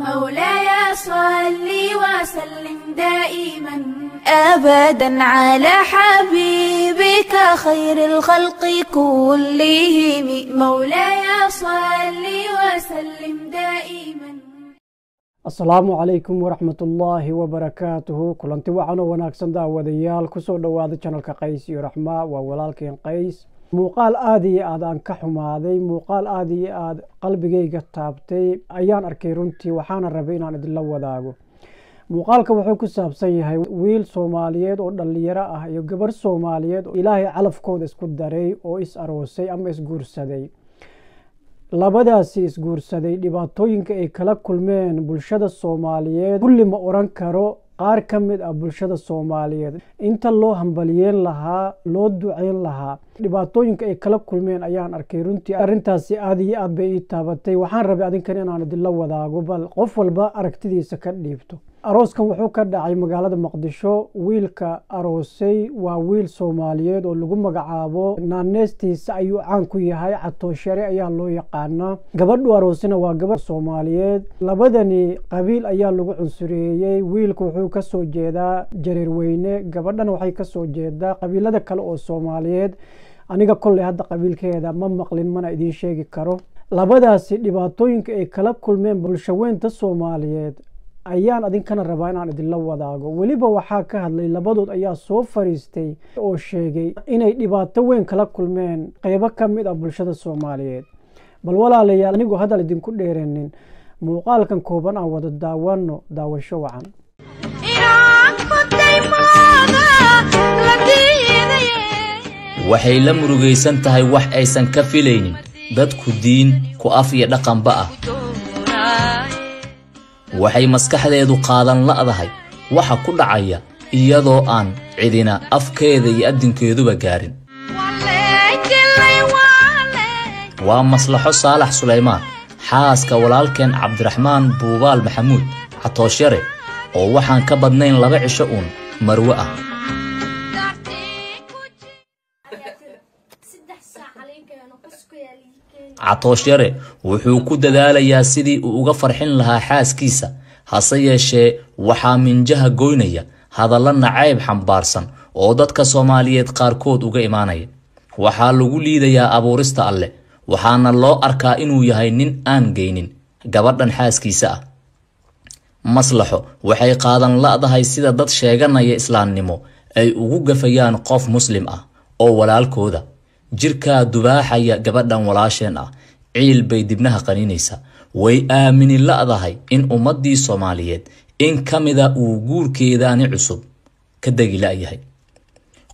مولاي صلي وسلم دائما. أبدا على حبيبك خير الخلق كلهم. مولاي صلي وسلم دائما. السلام عليكم ورحمة الله وبركاته. كلنتي وحنا وناكسن داوديال. كسو دواد channel قيس يرحمة وولالك قيس. Muuqaal aada iyo aad aan ka xumaaday. Muuqaal aada iyo aada qalbigayga taabtay. Ayaan arkay runtii waxaana rabay inaan idinla wadaago. Muuqaalka wuxuu ku saabsan yahay wiil soomaaliyeed oo dhallinyaro ah iyo gabarh soomaaliyeed oo ilaahay calafkooda isku daray oo is aroosay ama isguursaday labadaasi isguursaday dhibaatooyinka ay kala kulmeen bulshada soomaaliyeed. Kulli ma oran karo qaar ka mid ah bulshada soomaaliyeed inta loo hambaliyeen lahaa loo duceyn lahaa dhibaatooyinka ay kala kulmeen ayaan arkay. Runtii arrintaasi aada iyo aad bay ii taabatay. Waxaan rabay adinkan inaan idinla wadaago bal qof walba aragtidiisa ka dhiibto arooskan wuxuu ka dhacay magaalada muqdisho. Wiilka aroosay waa wiil soomaaliyeed oo lagu magacaabo. Naaneestiisa ayuu caan ku yahay. Catooshare ayaa loo yaqaanaa gabadhu aroosina waa gabadh soomaaliyeed. Labadani qabiil ayaa lagu cunsureeyey. Wiilka wuxuu ka soo jeedaa jareerweyne gabadhana waxay ka soo jeedaa qabiilada kale oo soomaaliyeed. Aniga kolley hadda qabiilkeeda ma maqlin mana idiin sheegi karo. Labadaasi dhibaatooyinka ay kala kulmeen bulshaweynta soomaaliyeed ayaan adinkana rabaa inaan idinla wadaago. Weliba waxaa ka hadlay labadood ayaa soo fariistay oo sheegay inay dhibaato weyn kala kulmeen qeybo ka mid ah bulshada soomaaliyeed. Bal walaalayaal anigoo hadal idinku dheeranin muuqaalkan kooban aan wada daawano daawasho wacan. Waxay la murugaysan tahay wax aysan ka filaynin. Dadku diin ku af iyo dhaqanba ah waxay maskaxdeedu qaadan la'dahay waxa ku dhacaya iyadoo aan cidina afkeeda iyo addinkeeduba gaarin. Waa maslaxo saalax sulaymaan xaaska walaalkeen cabdiraxmaan buubaal maxamuud catooshare oo waxaan ka badnayn laba cisho uun marwe ah catooshare wuxuu ku dadaalayaa sidii uu uga farxin lahaa xaaskiisa hase yeeshee waxaa minjaha goynaya hadalla nacayb xambaarsan oo dadka soomaaliyeed qaarkood uga imaanaya. Waxaa lagu liidayaa abuurista alleh waxaana loo arkaa inuu yahay nin aan geynin gabadhan xaaskiisa ah. Maslaxo waxay qaadan la'dahay sida dad sheeganaya islaamnimo ay ugu gafayaan qof muslim ah oo walaalkooda jirkaa dubaaxaya gabadhan walaasheen ah. Ciil bay dibnaha qaninaysaa way aamini la'dahay in ummaddii soomaaliyeed in ka mida uu guurkeedaani cusub ka degi la'yahay.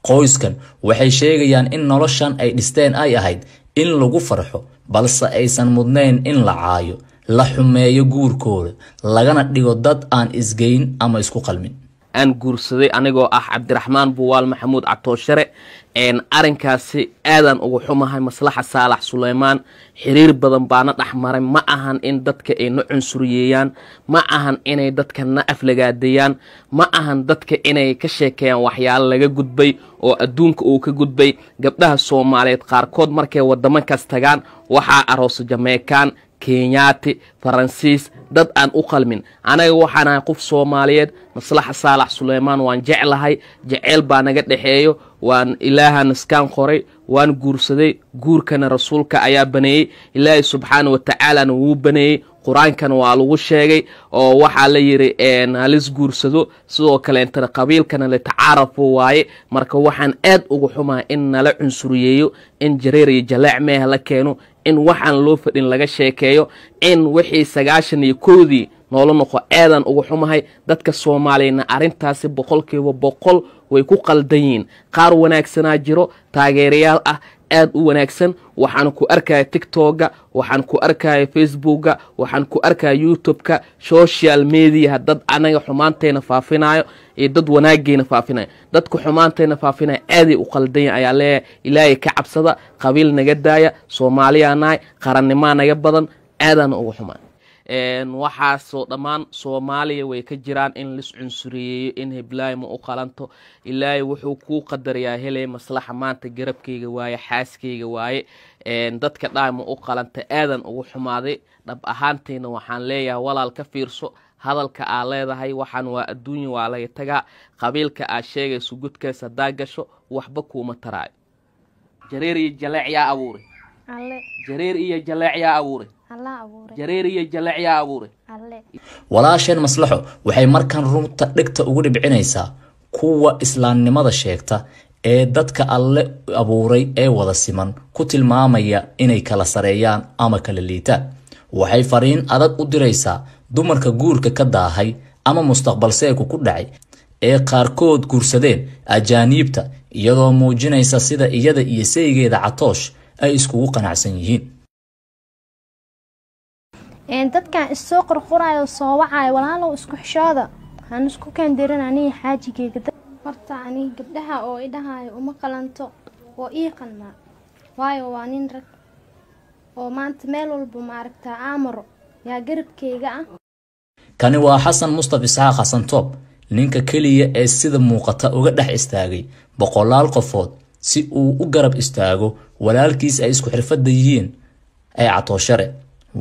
Qoyskan waxay sheegayaan in noloshan ay dhisteen ay ahayd in lagu farxo balse aysan mudnayn in la caayo la xumeeyo guurkooda lagana dhigo dad aan isgeyn ama isku qalmin aan guursaday anigoo ah cabdiraxmaan buwaal maxamuud catooshare arinkaasi aadaan ugu xumahay maslaxa saalax suleymaan xiriir badan baana dhexmaray ma ahan in dadka ay na cunsuriyeeyaan ma ahan inay dadka na aflagaadeeyaan ma ahan dadka inay ka sheekeeyaan waxyaalo laga gudbay oo adduunka uu ka gudbay. Gabdhaha soomaaliyeed qaarkood markay waddamankaas tagaan waxaa aroosa jameykan kenyaati faransiis dad aan u qalmin. Anaga waxaan ahay qof soomaaliyeed maslaxa saalax suleymaan waan jeclahay jeceyl baa naga dhexeeyo waan ilaahan iskaan qoray waan guursaday guurkana rasuulka ayaa baneeyey. Ilaahay subxaana wa tacaalana wuu baneeyey qur'aankana waa lagu sheegay oo waxaa la yidhi halis guursado sidoo kaleentana qabiilkana latacaarafu waaye. Marka waxaan aad uga xumahay in nala cunsuriyeeyo in jareer iyo jaleec meeha la keeno in waxaan loo fadhin laga sheekeeyo in wixii sagaashan iyo kowdii noola noqo aadan uga xumahay dadka soomaaliyana arrintaasi boqolkiiba boqol way ku qaldan yihiin qaar wanaagsanaa jiro taageerayaal ah aad u wanaagsan. Waxaan ku arkaya tictokga waxaan ku arkaya facebookga waxaan ku arkaya youtube-ka social mediaha dad anaga xumaantayna faafinayo iyo dad wanaageena faafinayo dadka xumaantayna faafinayo aaday u qaldanya ayaa leeyahay ilaahay ka cabsada qabiil naga daaya soomaaliyaa nahay qarannimaa naga badan aadaana uga xumaan waxaasoo dhammaan soomaaliya way ka jiraan in lis cunsuriyeeyo in heblaay ma u qalanto. Ilaahay wuxuu kuu qadarayaa heley maslaxa maanta garabkayga waaye xaaskayga waaye. Dadka dhaay ma u qalanta aadan ugu xumaaday. Dhab ahaantayna waxaan leeyahay walaal ka fiirso. Hadalka aad leedahay waxaan waa adduunya waa laga tagaa. Qabiilka aad sheegayso gudkaas haddaa gasho waxba kuuma taraayo jareer iyo jaleec yaa abuuray jareer iyo jaleec yaa abuuray jareer iyo jaleec yaa abuuray alle. Walaasheen maslaxo waxay markan runta dhegta ugu dhibcinaysaa kuwa islaamnimada sheegta ee dadka alle abuuray ee wada siman ku tilmaamaya inay kala sareeyaan ama kala liitaan. Waxay fariin adag u diraysaa dumarka guurka ka daahay ama mustaqbal seeku ku dhacay ee qaarkood guursadeen ajaaniibta iyadoo muujinaysa sida iyada iyo saygeeda catoosh ay iskugu qanacsan yihiin dadkan issoo qorqorayo soo wacayo walaalow isku xishooda. Waxaan isku kaandirin aniga xaajigeyga horta aniga gabdhaha oo idhahayo uma qalanto oo ii qalmaa waayo waa nin rag oo maanta meel walba maaragtaa aamaro yaa garabkeyga ah. Kani waa xasan mustaf isxaaq xasan toob ninka keliya ee sida muuqata uga dhex istaagay boqolaal qofood si uu u garab istaago walaalkiis ay isku xirfadda yihiin ee catooshare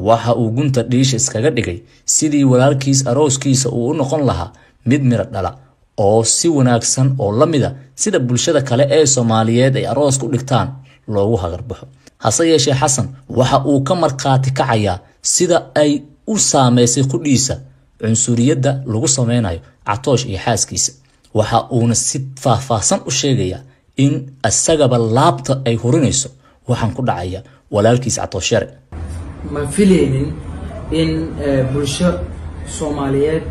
waxa uu gunta dhiisha iskaga dhigay sidii walaalkiis arooskiisa uu u noqon lahaa mid miro dhala oo si wanaagsan oo la mida sida bulshada kale ee soomaaliyeed ay aroos ku dhigtaan loogu hagarbaxo hase yeeshee xasan waxa uu ka markhaati kacayaa sida ay u saameysay qudhiisa cunsuriyadda lagu sameynayo catoosh iyo xaaskiisa. Waxa uuna si faahfaahsan u sheegayaa in isagaba laabta ay hurinayso waxaan ku dhacaya walaalkiis catooshyare ma filaynin in bulsho soomaaliyeed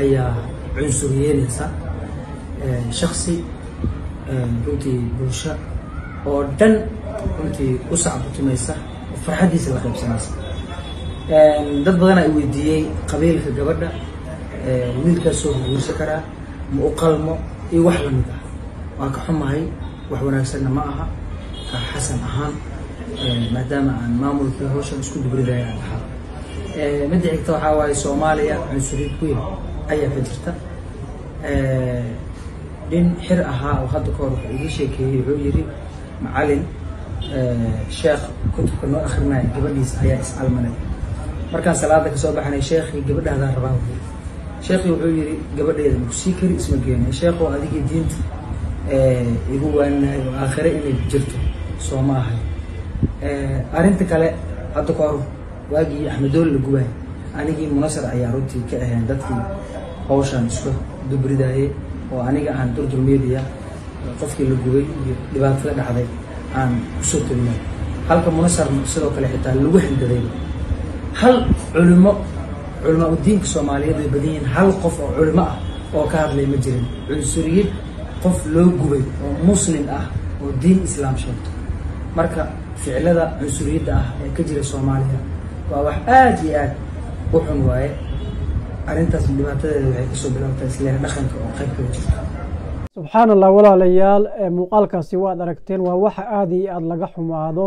ayaa cunsuriyeynaysa shaksi runtii bulsho oo dhan runtii u sacbutumaysa oo farxaddiisa la qaybsanaysa. Dad badan ay weydiiyey qabiilka gabadha wiilkaasoo guursan karaa ma u qalmo iyo wax la mid ah. Waa ka xumahay wax wanaagsanna ma aha ka xasan ahaan maadaama aan maamulkii hawshan isku dubridaya ahaa midda xigta waxaa waaye soomaaliya cunsuriyad weyn ayaa ka jirta nin xir ahaa oo hadda kahor wuxuu iga sheekeeyey wuxuu yidhi macalin sheekh kutubka noo akrinaya gabadhiisa ayaa is-almanay markaan salaada ka soo baxanay sheekhii gabadhaadaa rabaa wuxuu sheekhii wuxuu yidhi gabadheeda makusii kari isma geenay sheekhow adigii diinta igu waaninayo oo aakhire inay jirto soo ma ahay arrinta kale hadda ka hor waagii axmedoole la gubaay anigii munasar ayaa runtii ka ahayn dadkii hawshan isku dubridaayey oo aniga aan durdur media qofkii la gubay iyo dhibaatada dhacday aan ku soo teginay halka munasar sidoo kale xitaa lagu xindaday hal culimo culamaa udiinka soomaaliyeed way badan yihiin hal qof oo culimo ah oo ka hadlay ma jirin. Cunsuriyad qof loo gubay oo muslim ah oo diin islaam sheegto. Marka ficilada cunsuriyadda ah ee ka jira soomaaliya. Waa wax aada iyo aad u xun waaye arrintaas dhibaatadeeda waxay ka soo bilowtaa isleer dhaqanka oo qayb kaga jirta subxaan allah walaalayaal muuqaalkaasi waad aragteen waa waxa aada iyo aada laga xumaado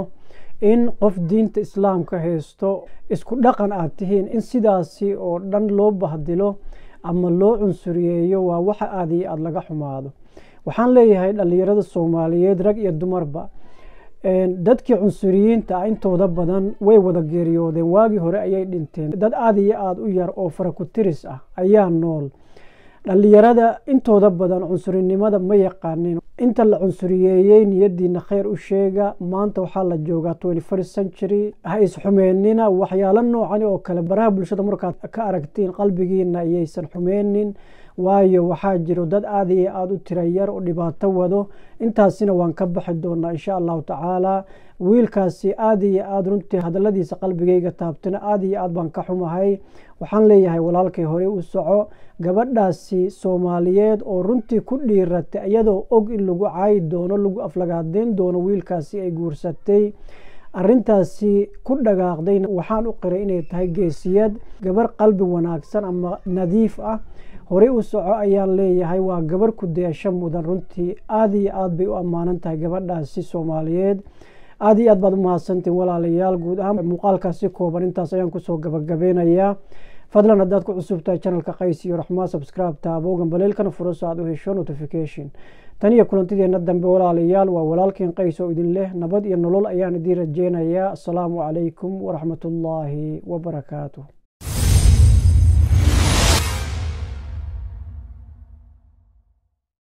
in qof diinta islaamka haysto isku dhaqan aad tihiin in sidaasi oo dhan loo bahdilo ama loo cunsuriyeeyo waa waxa aada iyo aada laga xumaado. Waxaan leeyahay dhallinyarada soomaaliyeed rag iyo dumarba dadkii cunsuriyiinta ah intooda badan way wada geeriyoodeen waagii hore ayay dhinteen. Dad aada iyo aada u yar oo farakutiris ah ayaa nool. Dhallinyarada intooda badan cunsurinimada ma yaqaanin inta la cunsuriyeeyey niyadiina khayr u sheega maanta waxaa la joogaa century. Ha isxumeenina waxyaalo noocan oo kale baraha bulshada markaad ka aragtiin qalbigiina iyaysan xumeenin waayo waxaa jiro dad aada iyo aada u tira yar oo dhibaato wado. Intaasina waan ka baxi doonaa insha allahu tacaala. Wiilkaasi aada iyo aada runtii hadaladiisa qalbigayga taabtana aada iyo aad baan ka xumahay. Waxaan leeyahay walaalkay horey u soco gabadhaasi soomaaliyeed oo runtii ku dhiiratay iyadoo og in lagu caayi doono lagu aflagaadeyn doono wiilkaasi ay guursatay arintaasi ku dhagaaqdayna waxaan u qiray inay tahay geesiyad gabar qalbi wanaagsan ama nadiif ah. Horey u soco ayaan leeyahay waa gabar ku dayasho mudan. Runtii aada iyo aad bay u ammaanan tahay gabadhaasi soomaaliyeed. Aada iyo aad baad umahadsantiin walaalayaal guud ahaan. Muuqaalkaasi kooban intaas ayaan ku soo gabagabeynayaa fadlan haddaad ku cusub tahay channelka qays iyo raxmaa subscribe taabo gambaleelkana furo so aad u hesho notification تانية كلانتي دي ندن بولا ليال وولالكين قيسو إذن له نبض ينولول أيان دير الجينة يا السلام عليكم ورحمة الله وبركاته